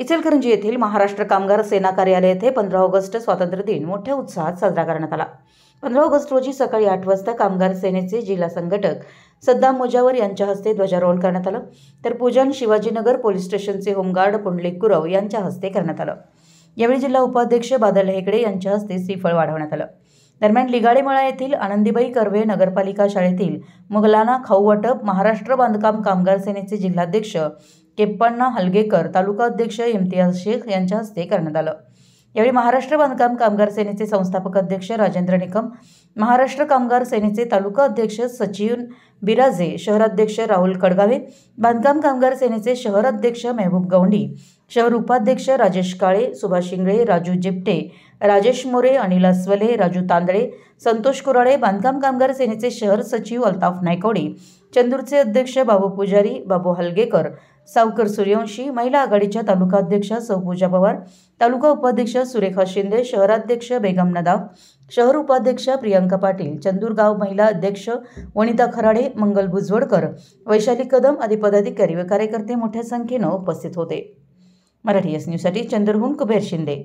इचलकरंजी येथील महाराष्ट्र कामगार सेना कार्यालय येथे पंधरा ऑगस्ट स्वातंत्र्य दिन मोठ्या उत्साहात साजरा करण्यात आला. पंधरा ऑगस्ट रोजी सकाळी आठ वाजता कामगार सेनेचे जिल्हा संघटक सद्दाम मुजावर यांच्या हस्ते ध्वजारोहण करण्यात आलं. तर पूजन शिवाजीनगर पोलीस स्टेशनचे होमगार्ड पुंडलिक गुरव यांच्या हस्ते करण्यात आलं. यावेळी जिल्हा उपाध्यक्ष बादल हेगडे यांच्या हस्ते श्रीफळ वाढवण्यात आलं. दरम्यान लिगाडेमळा येथील आनंदीबाई कर्वे नगरपालिका शाळेतील मुघलाना खाऊ वाटप महाराष्ट्र बांधकाम कामगार सेनेचे जिल्हाध्यक्ष केप्पण्णा हलगेकर तालुका अध्यक्ष इम्तियाज शेख यांच्या हस्ते करण्यात आलं. यावेळी महाराष्ट्र बांधकाम कामगार सेनेचे संस्थापक अध्यक्ष राजेंद्र निकम महाराष्ट्र कामगार सेनेचे तालुका अध्यक्ष सचिन बिराजे शहराध्यक्ष राहुल कडगावे बांधकाम कामगार सेनेचे शहर अध्यक्ष मेहबूब गवंडी शहर उपाध्यक्ष राजेश काळे सुभाष शिंगळे राजू जिपटे राजेश मोरे अनिल अस्वले राजू तांदळे संतोष कुराळे बांधकाम कामगार सेनेचे शहर सचिव अल्ताफ नायकवडी चंदूरचे अध्यक्ष बाबू पुजारी बाबू हलगेकर सावकर सूर्यवंशी महिला आघाडीच्या तालुका अध्यक्षा सौपूजा पवार तालुका उपाध्यक्ष सुरेखा शिंदे शहराध्यक्ष बेगम नदाव शहर उपाध्यक्ष प्रियंका पाटील चंदूरगाव महिला अध्यक्ष वनिता खराडे मंगल भुजवडकर वैशाली कदम आदी पदाधिकारी व कार्यकर्ते मोठ्या संख्येनं उपस्थित होते. मराठी एस न्यूजसाठी चंद्रहून कुबेर शिंदे.